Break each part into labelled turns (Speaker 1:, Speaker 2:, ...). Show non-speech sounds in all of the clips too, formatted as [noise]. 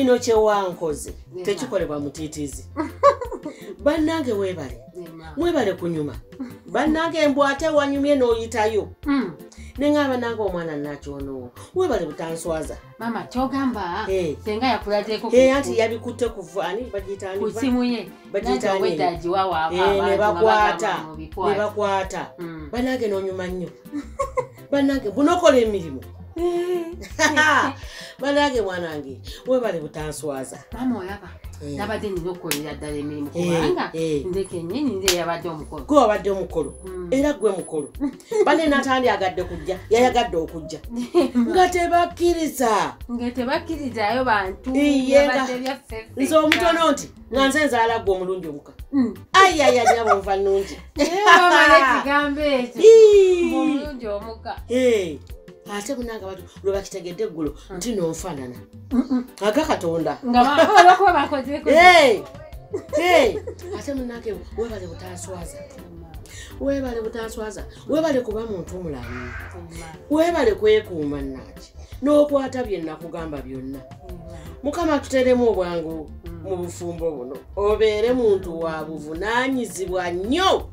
Speaker 1: kino kyewankoze tekikolebwa mutiitizi. [laughs] Bannange weebale mwebale kunyuma bannange embwate wanyumye n'oyitayo.
Speaker 2: Mm.
Speaker 1: neŋŋamba nange omwana nakyonowo weebale butanswaza
Speaker 2: mama kyogamba
Speaker 1: Eh.
Speaker 2: senga yakulateeko
Speaker 1: Eh, anti yabikutte kuva ani bagiyitani
Speaker 2: ku simu ye.
Speaker 1: Eh, ne bakwata ne bakwata.
Speaker 2: Mm.
Speaker 1: bannange n'onyuma nnyo. [laughs] Bannange bunokola emirimu [laughs] bannange mwanange weebale butanswaza
Speaker 2: mama olaba
Speaker 1: Eh.
Speaker 2: nabadde nina okukolera ddala emirimu
Speaker 1: Eh,
Speaker 2: kubanga
Speaker 1: eh.
Speaker 2: nze kenyini nze yabadde omukolo.
Speaker 1: Gwe wabadde omukolo
Speaker 2: Mm.
Speaker 1: era gwe mukolo. [laughs] Bane natandyagadde kujja yayagadde okujja. [laughs] Nga tebakkiriza.
Speaker 2: Nga tebakkirizayo bantu
Speaker 1: nze omutono nti nga nze nzaala gwe omulungi omuka ayaya nyabo nva nnungi.
Speaker 2: Mama nekigambo ekyo. Omulungi omuka
Speaker 1: ate munanga batu lwe bakitegedde eggulo nti nonfaanana aga katonda. [laughs] Eh, eh, ate munange webale butanswaza. Webale butanswaza. Webale kuba muntu mulamu webale kwekuuma naki n'okwata bye nakugamba byonna mukama tuteremu obwangu mu bufumbo buno. Obeere muntu wa buvunaanyizibwa nnyo.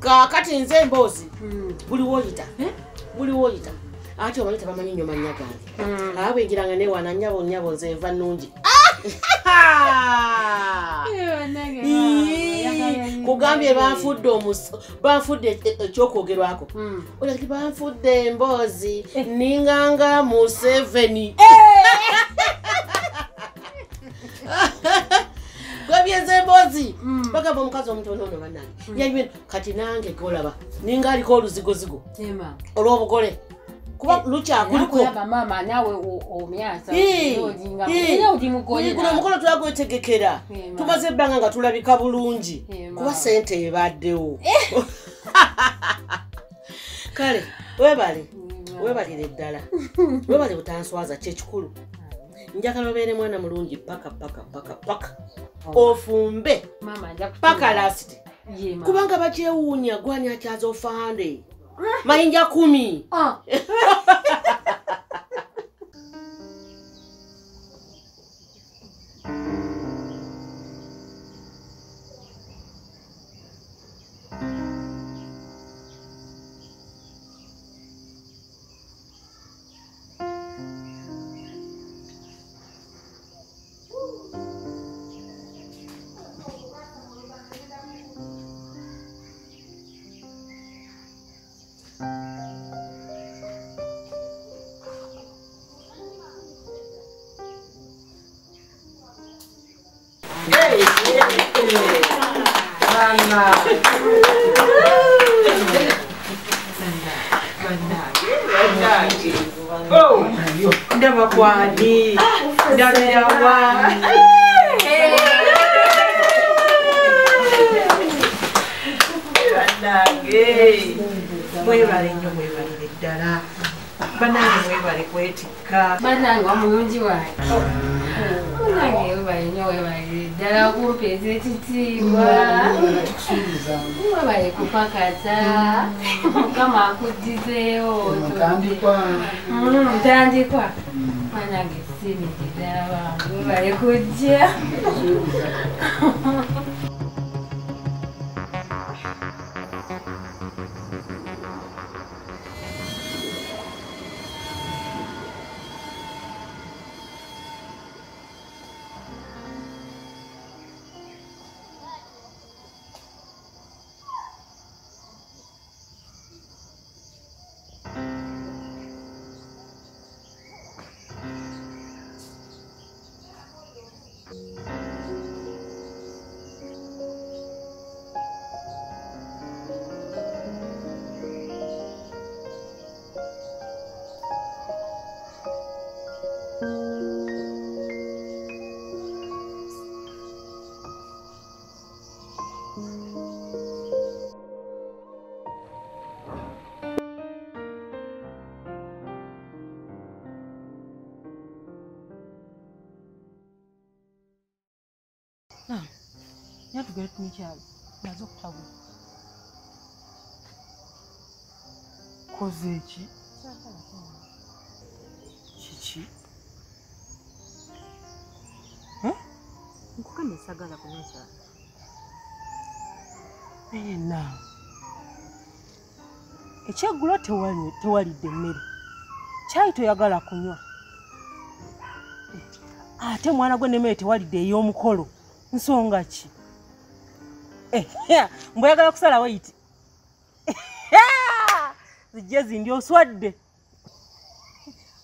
Speaker 1: Kaakati nze emboozi
Speaker 2: Mm.
Speaker 1: buli woyita
Speaker 2: Eh?
Speaker 1: buli woyita ate omanyi tebamanyi nnyo mannya gange
Speaker 2: Mm.
Speaker 1: abengiranga newana nyabo nyabo nze nva nnungi [laughs]
Speaker 2: Eh, nnyo.
Speaker 1: kugambye banfudde banfudde e- ekyokwogerwako
Speaker 2: Mm.
Speaker 1: olaki banfudde emboozi ninganga museveni [laughs] gwebyenza emboozi
Speaker 2: Mm.
Speaker 1: Bagamba omukazi omutonono banange yaywe kati nange golaba ninga aliko oluzigozigo olw'obugole. Kuba lukyakuliko
Speaker 2: Nakulaba maama naawe o- omyasa
Speaker 1: Ii,
Speaker 2: olinga
Speaker 1: ii.
Speaker 2: era oli mugole
Speaker 1: guno omukolo twagwetegekera. Tumaze ebbanga nga tulabika bulungi. Kuba sente ebaddewo. [laughs] Kale webale webalire ddala webale butanswaza kyekikulu njagala obeere mwana mulungi paka paka paka paka. Ofumbe.
Speaker 2: Maama nja
Speaker 1: paka
Speaker 2: maama.
Speaker 1: kubanga bakyewuunya gwani akyaza ofande? Mayinja kumi [laughs]
Speaker 3: ndaba kwani ndabirawa banange mwebale nnyo mwebalire ddala. Banange mwebale kwetikka.
Speaker 2: Bannange omulungi wange munange webale webalire ddala kumpeeza ekitiibwa webale kupakata. Mukama akuddizeewo Mm, ntandikwa. Banange simiti ddala bange webale kujja [laughs]
Speaker 4: yatugere tumukyalo naze okutabula koze eki kiki nkugambye sagala kunywa kyalo
Speaker 5: naye naawe ekyeggulo tewali- tewalidde emmere kyayi toyagala kunywa ate mwana gwe nemmere tewalidde ey'omukolo nsonga ki Eh, [laughs] mbweyagala kusalawo iti? [laughs] Zijje zindi oswadde.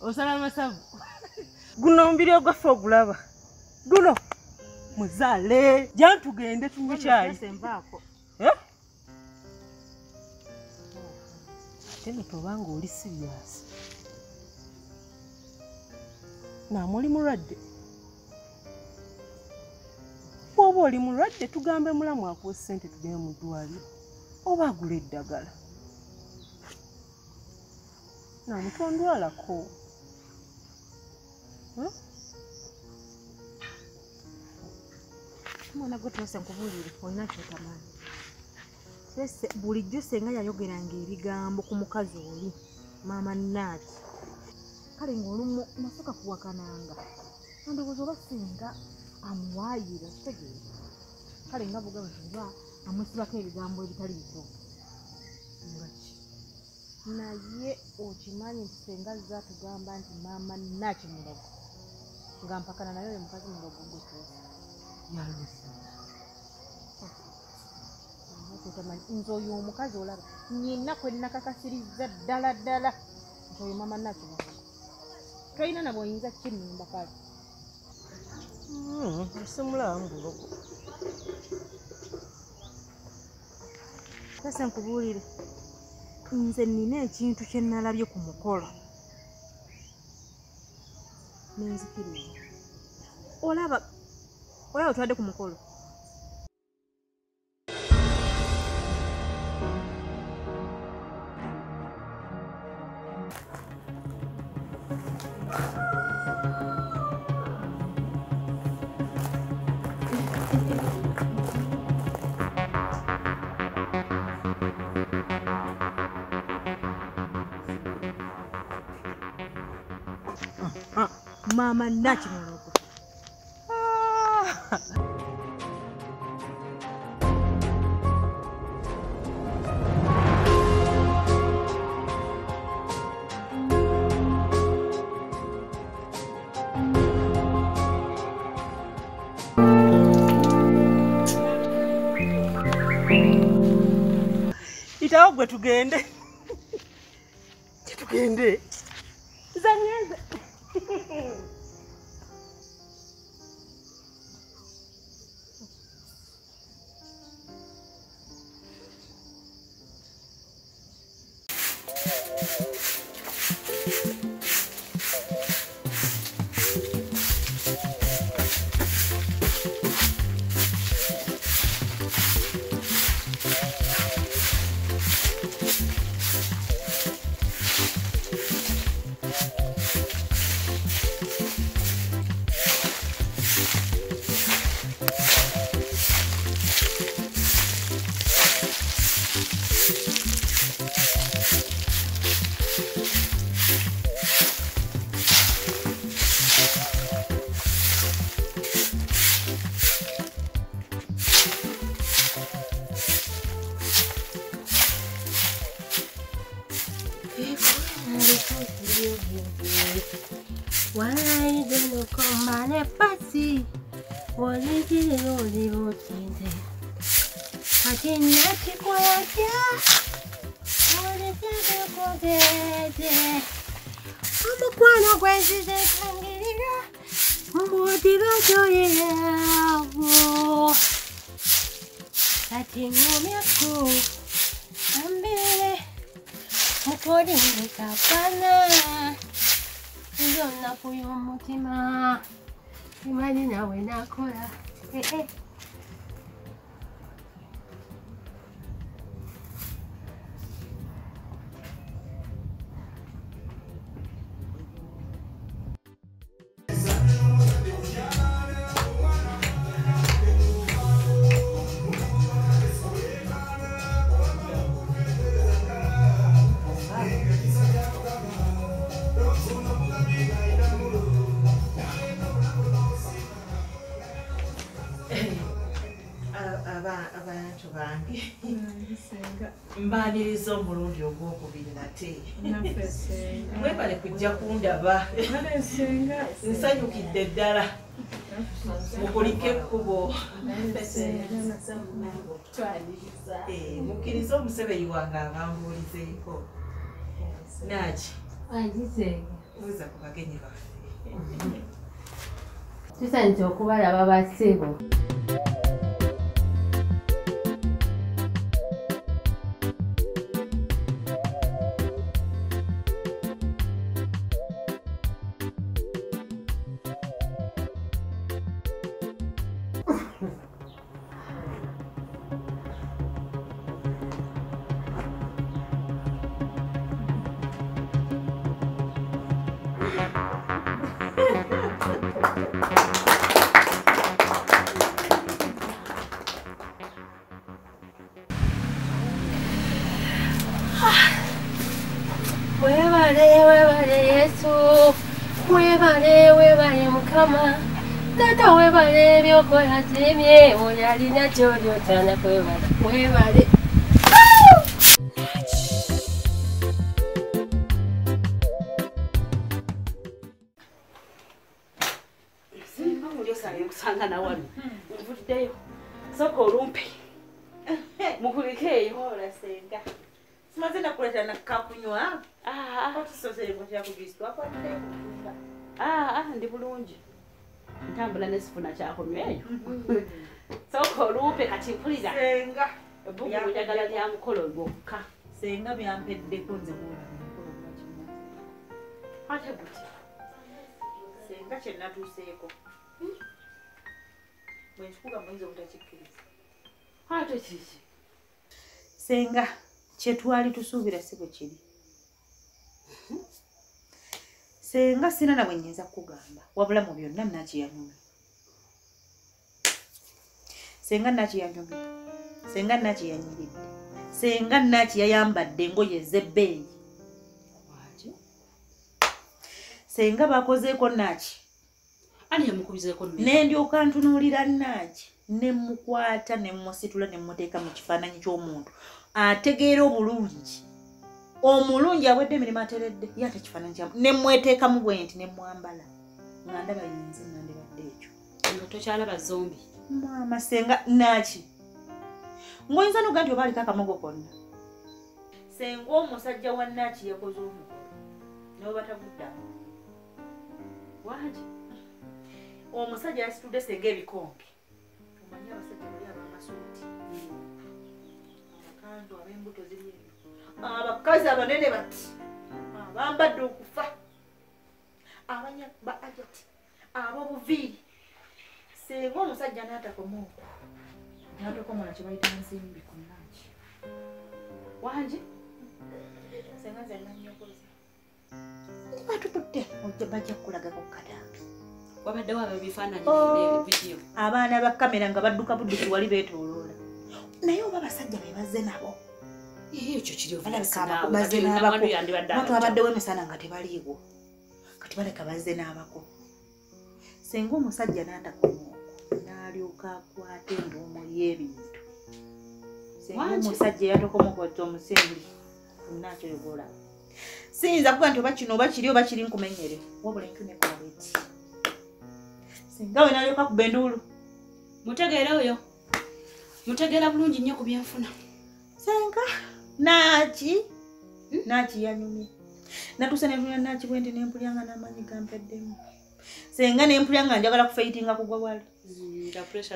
Speaker 5: Osala amasavu. Guno omubiri ogwaffe ogulaba. Guno muzaale. Jani tugende tunywe kyayi
Speaker 4: envaako
Speaker 5: Eh? ate ne tobanga oli siriyasi naamuli mulwadde bwoba oli mulwadde tugambe mulamu akuwa sente tugende mu ddwaliro. Oba agula eddagala. Namutondwalako
Speaker 4: omwana gwe tose nkubuulire olina kyotamanyi ese bulijjo senga yayogeranga ebigambo ku mukazi oli maama naaki kale ngaolumu nasooka kuwakananga. Andowooza oba senga amuwaayira kitegeeza kale nga bugaba oba amwesibako ebigambo ebitali bituufu nga ki naye okimanyi nti senga zza tugamba nti maama naaki mulogo nga mpakana naye oyo mukazi mulogo gwe tuusa
Speaker 5: yalusi
Speaker 4: nze oyo omukazi olaba nyina kwe nakakasirizza ddala ddala. Nti oyo mama nakibago tolina na bwoyinza kinimba kale
Speaker 5: simulamu bulogo
Speaker 4: sasa nkubuulire. Nze nina ekintu kye nalabye ku mukolo nenzikiriza olaba olaba otwadde ku mukolo maama nakimulogo
Speaker 5: itawo gwe tugende 笑い
Speaker 2: でのこまねっぱし我理解我理不清的他今年去过了家我的家的过节节我们关了关系的看给你了我的个就也我他听我面哭安慰我过年的早饭呢 iyo nnaku y'omutima imanyi nawe nakola
Speaker 3: mbaniriza omulundi ogwokubiri nate. Mwebale kujja kundaba. Nsanyukidde ddala. Mukulike ekkubo. Eh, mukkirize omusebeyi wange abambuulizeeko naki? Buuza ku bagenyi baffe.
Speaker 2: Tusanyuse okubalaba bassebo. Webale, webale Yesu. Webale, webale Mukama. Tata webale ebyokola temye. Oli alina ky'oli otaana kwebala.
Speaker 6: Muli osala emusanga nawano nvuddeyo soka olumpe mukulike eyo
Speaker 3: olasenga simaze nakuleta nakakunywa
Speaker 6: ndi bulungi ntambula nesifuna kyakunywa eyo. [laughs] Soka olumpe kati mpulira.
Speaker 3: Senga.
Speaker 6: Ebbugu munjagala lya mukolo gwokka.
Speaker 3: Senga byampeddeko nze
Speaker 6: ate guti
Speaker 3: senga kyenatuuseeko bwenkikuga muyinza obutakikkiriza.
Speaker 6: Ate kiki?
Speaker 3: Senga kyetwali tusuubira si bwe kiri senga sina nabwe nyinza kukugamba wabula mu byonna nakiyanyumya senga nakiyanyumya senga nakiyanyiridde senga naki yayambadde engoye ez'ebbeeyi senga bakozeeko naki nendyoka ntunuulira naki nemukwata nemusitula nemuteeka mu kifaananyi ky'omuntu. Ategeera obulungi omulungi awedde emirimu ateredde. Ye ate kifaananyi kyamu nemweteekamu bwe nti nemwambala nga ndaba yinze nandibadde ekyo.
Speaker 6: Nga tokyalaba zombi.
Speaker 3: Mama senga naki ngaoyinza noga nti oba aliko akamogo konna? Senga omusajja wa naki yakoze omukolo noba taguddamu.
Speaker 6: Waki
Speaker 3: omusajja yasitudde senga ebikonge. Omanyi abasajja bali abamasuuti abakanzu ab'embuto ziri abakazi abanene bati abambadde okufa. Abanya ba ajati ab'obuviiri senga omusajja n'atakoma okwo n'atokomola kye bayita nsimbi ku naki.
Speaker 6: Wangi
Speaker 3: senga nze nanyokoze batutudde bajja kukulagako katambi
Speaker 6: wabaddewo abo ebifaananyi
Speaker 3: Oh.
Speaker 6: nevidiyo
Speaker 3: abaana ba kamera nga badduka budduki wali beetooloola. Naye oba basajja be bazze nabo
Speaker 6: ekyo kiri
Speaker 3: balabika bazze n'abako. batu abaddewo emisana nga tebaliiwo. Kati baleka bazze n'abako. Singa omusajja n'atakomaoko n'alyoka akwata enduumo y'ebintu. Singa omusajja eyatokomokoza omusembi nakyoyobola siyinza kuga nti oba kino oba kiri oba kiri nkumenyere wabula entunekola bweti singa we n'alyoka kuba enduulu.
Speaker 6: Mutegeera oyo. Mutegeera bulungi nnyo ku byenfuna.
Speaker 3: Senga naki? Naki yanyumye. Natuuse nentunya naki bwendi nempulyanga n'amaanyi gampeddemu senga nempulya nga njagala kufeitinga kugwa wali.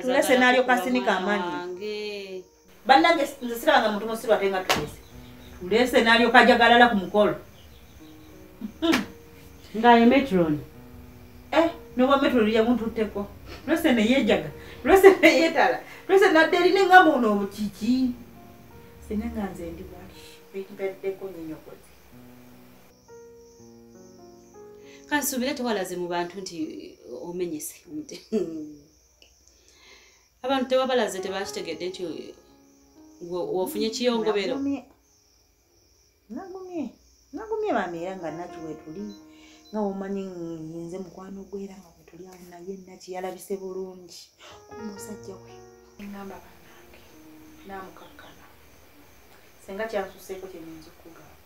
Speaker 3: Tulese n'alyoka asinika amaanyi. bannange nze sirabanga muntu musiru ate nga tulese tulese n'alyoka ajagalala ku mukolo.
Speaker 6: Ngaye metron.
Speaker 3: Eh noba metro lya muntu tteko tulese neyejaga tulese neyetala tulese nadde erina engamba ono obukiki sina nga nze ndi wali mpeddeko nyinyokozi
Speaker 6: kansuubire tewalaze mu bantu nti omenyese. Omute abantu tewabalaze tebakitegedde nti gwe ofunye kiyongobero
Speaker 3: Nagumye. nagumye. Nagumye bambeera nga naki wetuli nga womanyi nze mukwano gwera nga wetuli awo naye naki yalabise bulungi. Omusajja we engamba banange namukakkana senga kyansuseeko kyenyinza okugamba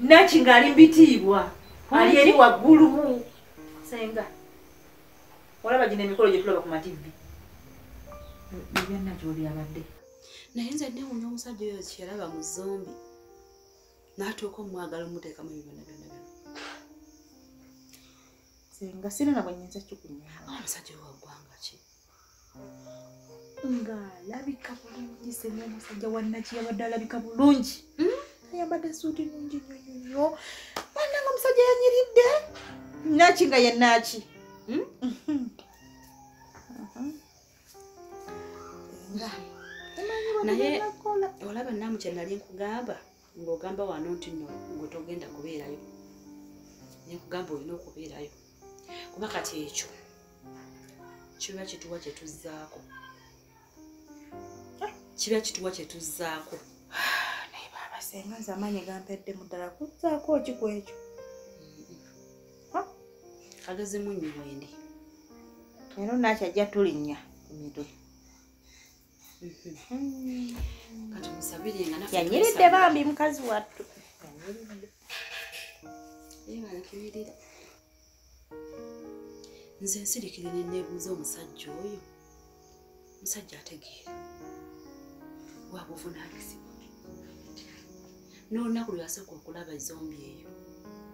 Speaker 3: [laughs] naki ngaali mbitiibwa ali eri waggulu senga. Olaba gino emikolo gye tulaba ku mativi ebyanna gyoli abadde.
Speaker 6: Naye nze newunya omusajja oyo kyeyalaba mu zombi n'atuuka omwagala omuteekamu ebyo byonna byonna byonna.
Speaker 3: Senga sina na bwenyinza kikunyamba
Speaker 6: omusajja oyo waggwanga ki
Speaker 3: ng'alabika bulungi senga omusajja wannaki yabadde alabika bulungi. Ayambadde suuti nungi nyonyonyo wannanga omusajja yanyiridde. Naki nga ye naki?
Speaker 6: Naye olaba naamu kye nali nkugamba ng'ogamba wano nti no gwe togenda kubeerayo. Nenkugamba olina okubeerayo. Kuba kati ekyo kiba kituwa kyetuzzaako kiba kituwa kyetuzzaako
Speaker 3: naye baaba senga nze amaanyi gampedde mu ddala kuzzaako ki ku ekyo?
Speaker 6: Kagezi munnyo wendi
Speaker 3: eno naki ajja tulinnya ku mitwe.
Speaker 6: Naffe
Speaker 3: yanyiridde bambi mukazi wattu. Yanyiridde
Speaker 6: nze nsirikire ne neebuuza omusajja oyo. Musajja ategeera wabuvunaanyizibwa n'olunaku lwe yasooka okulaba ezombi eyo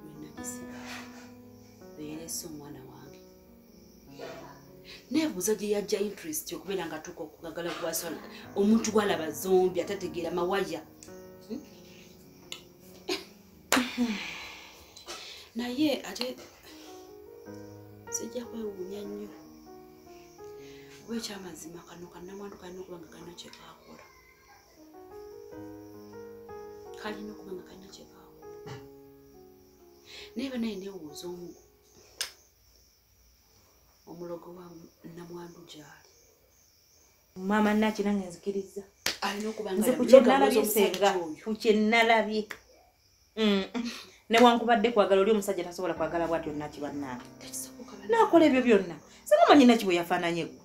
Speaker 6: lwenagisiba lweyerese omwana wange. Neebuuza gye yajja interest okubeera nga tuka okugagala gwasala omuntu gwalaba zombi atategeera mawaya. Naye ate sijja kwewuunya nnyo kuba ekyamazima kano kannamwandu kalina okuba nga kalina kyekakola kalina okuba nga kalina kyekakola naye banaye neewuuza omu omulogo wa namwandu gyali
Speaker 3: maama naki nange nzikiriza nze ku
Speaker 6: nga
Speaker 3: kyenalabye senga ku kyenalabye newankubadde kwagala oli omusajja tasobola kwagala bwatyo naki bannange
Speaker 6: tekisoboka bana-
Speaker 3: naakola ebyo byonna. Singa manyi naki bwe yafaananye gwe?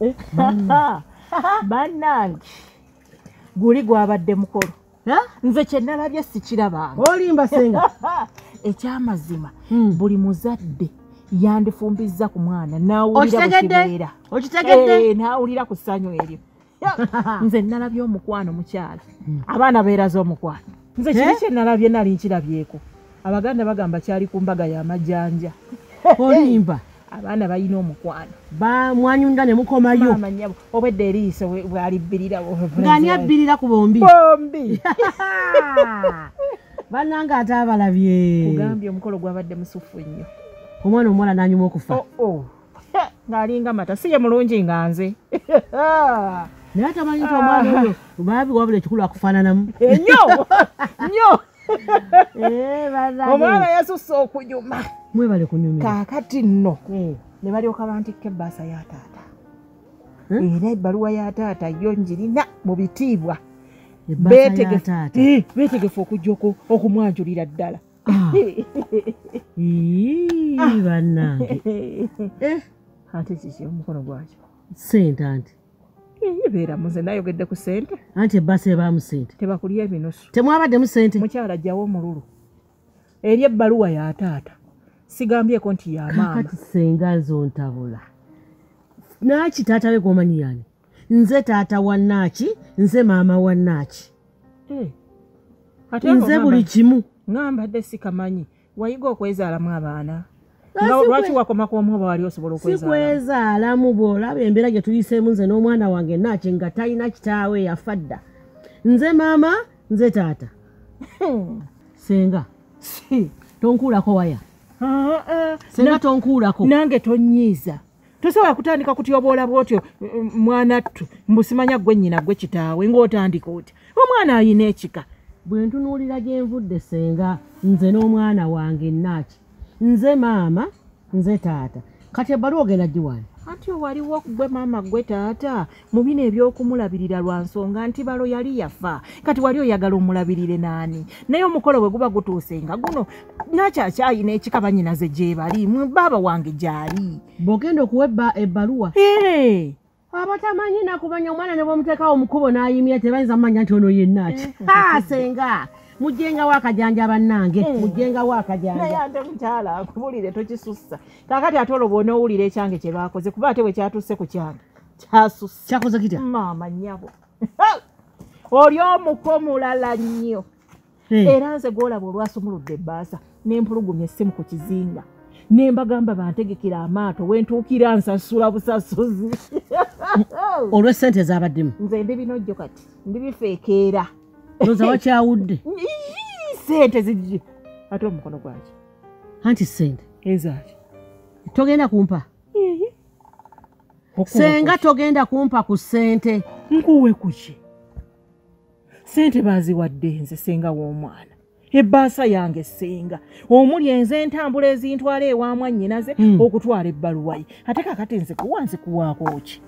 Speaker 3: [laughs]
Speaker 7: Bannange guli gwabadde mukolo. Nze kyenalabye sikirabanga
Speaker 1: olimba senga. [laughs]
Speaker 7: Ekyamazima
Speaker 1: Hmm.
Speaker 7: buli muzadde yandifumbizza ku mwana nawulira
Speaker 1: okitegedde?
Speaker 7: Eh, nawulira ku ssanyu eryo. [laughs] Nze nalabye omukwano mukyala. Abaana beeraze omukwano nze kiri
Speaker 1: Eh?
Speaker 7: kye nalabye nali nkirabyeko. Abaganda bagamba kyali ku mbaga y'amajjanja
Speaker 1: olimba
Speaker 7: abaana balina omukwano.
Speaker 1: Bamwanyunda ne mukomayo.
Speaker 7: Obwedde eriiso bwalibbirira
Speaker 1: ng'ani abbirira ku bombi?
Speaker 7: Bombi! [laughs]
Speaker 1: Bannange ate abalabye.
Speaker 7: Kugambye omukolo gwabadde musufu nnyo.
Speaker 1: Omwana omuwala nanyuma okufa.
Speaker 7: Oh, oh. [laughs] Ng'alinga mata. Si ye mulungi nga nze [laughs]
Speaker 1: naye atamanyi nti omwana oyo baabi wabula ekikulu akufaananamu.
Speaker 7: Ennyo nnyo
Speaker 1: Eh, [laughs] bannange.
Speaker 7: omwana yasusse okujuma
Speaker 1: mwebale kunyumira.
Speaker 7: Kaakati nno
Speaker 1: Eh,
Speaker 7: ne balyoka bantikka ebbaasa ya taata. Era ebbaluwa ya taata yo njirina mu bitiibwa. Beetegefu- Eh, okujja oku- okumwanjulira ddala.
Speaker 1: Ah. Ii, bannange. [laughs] Eh,
Speaker 7: ate kiki omukono gwakyo?
Speaker 1: Sente anti
Speaker 7: ibeera muze nayogedde ku sente
Speaker 1: anti ebbaasa ebaamu sente
Speaker 7: tebakulya ebinusu
Speaker 1: temwabaddemu sente
Speaker 7: mukyala ajjawo omululu. Eri ebbaluwa ya taata. Sigambyeko nti yamaama
Speaker 1: kakati senga nze ontabula naaki taata we gwomanyi yani? Nze taata wa naaki nze maama wa naaki.
Speaker 7: Eh,
Speaker 1: nze buli kimu.
Speaker 7: ngambadde sikamanyi. Wayiga okwezaalamu abaana lwaki
Speaker 1: kwe-
Speaker 7: wakoma ku omu oba wali osobola okwezaalamu
Speaker 1: bw'olaba embeera gye tuyiseemu nze n'omwana wange naaki nga talina kitaawe yafa dda. Nze maama nze taata. Senga. Tonkuulako waya.
Speaker 7: Ah, ah,
Speaker 1: senga tonkuulako.
Speaker 7: nange tonyiiza tosobola kutandika kutyoboola bwotyo mm, mwanattu mbusimanya gwe nnyina gwe kitaawe ng'otandika otya? Omwana ayina ekika.
Speaker 1: Bwe ntunuulira gye nvudde senga nze n'omwana wange naaki nze maama nze taata. Kati ebbaluwa ogenda giwani
Speaker 7: anti waliwo gwe maama gwe taata mu bino ebyokumulabirira lwa nsonga nti balo yali yafa. Kati wali oyagala omulabirire naani? Naye omukolo bwe guba gutuuse nga guno nakyakyayina ekikaba nyinaze gyebali baaba wange gyali.
Speaker 1: Bw'ogenda okuwa ebba- ebbaluwa? Abatamanyi nakubanya omwana ne bwomuteekawo omukubo n'ayimira tebayinza mumanya nti ono yennaaki ha senga mujjengawo akajanja bannange mujjengawo
Speaker 7: naye
Speaker 1: akajanja
Speaker 7: ate mukyala akubulire tokisussa. Kakati ate olwo bwona owulira ekyange kye bakoze kuba ate bwe kyatuuse ku kyange kyasussa.
Speaker 1: Kyakoze kitya?
Speaker 7: Maama nnyabo. [laughs] Oli omuko mulala nnyo.
Speaker 1: Eh,
Speaker 7: era nze gwolaba olwasumuludde ebbaasa nempulugumya essimu ku kizinga ne mbagamba bantegekera amaato wentuukira nsasula busasuzi [laughs]
Speaker 1: olw'essente ezabaddemu
Speaker 7: nze ndi binojjo kati ndi bifeekeera
Speaker 1: loza wakyawudde
Speaker 7: sente zijje ate omukono gwaki?
Speaker 1: Anti sente.
Speaker 7: Ezaaki
Speaker 1: togenda kumpa? Senga togenda kumpa ku sente.
Speaker 7: Nkuwe kuki sente baziwadde nze senga w'omwana. Ebbaasa yange senga. Omuli enze entambula ezintwala ewa mwannyinaze
Speaker 1: Mm.
Speaker 7: okutwala ebbaluwa ye ate kakati nze kuwa nzikuwaako ki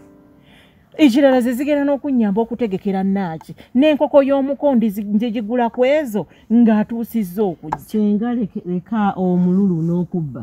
Speaker 7: ekirala ze zigenda n'okunnyamba okutegekera naaki n'enkoko y'omuko ndizi- njigigula ku ezo ng'atuusizza okujja.
Speaker 1: Kyenga leka omululu n'okubba